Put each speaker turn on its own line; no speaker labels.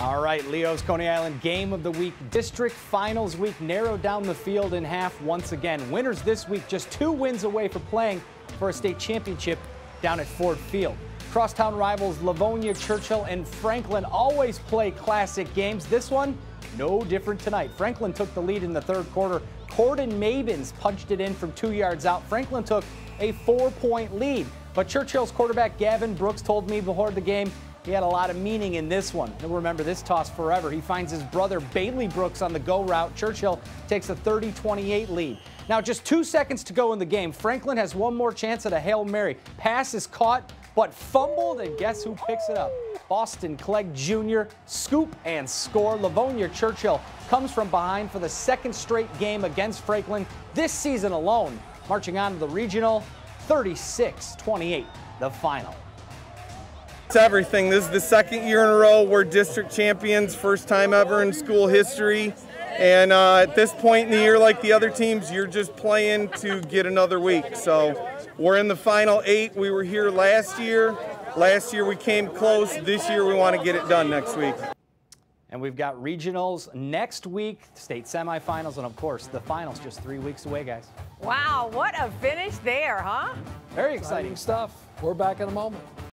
All right, Leo's Coney Island Game of the Week District Finals Week narrowed down the field in half once again. Winners this week just two wins away for playing for a state championship down at Ford Field. Crosstown rivals Livonia, Churchill, and Franklin always play classic games. This one, no different tonight. Franklin took the lead in the third quarter. Corden Mabins punched it in from two yards out. Franklin took a four-point lead. But Churchill's quarterback Gavin Brooks told me before the game he had a lot of meaning in this one. He'll remember this toss forever. He finds his brother Bailey Brooks on the go route. Churchill takes a 30-28 lead. Now just two seconds to go in the game. Franklin has one more chance at a Hail Mary. Pass is caught, but fumbled, and guess who picks it up? Boston Clegg Jr. Scoop and score. Livonia Churchill comes from behind for the second straight game against Franklin this season alone, marching on to the regional 36-28, the final.
It's everything. This is the second year in a row we're district champions, first time ever in school history. And uh, at this point in the year, like the other teams, you're just playing to get another week. So we're in the final eight. We were here last year. Last year we came close. This year we want to get it done next week.
And we've got regionals next week, state semifinals, and of course the finals just three weeks away, guys.
Wow, what a finish there, huh?
Very exciting
stuff. We're back in a moment.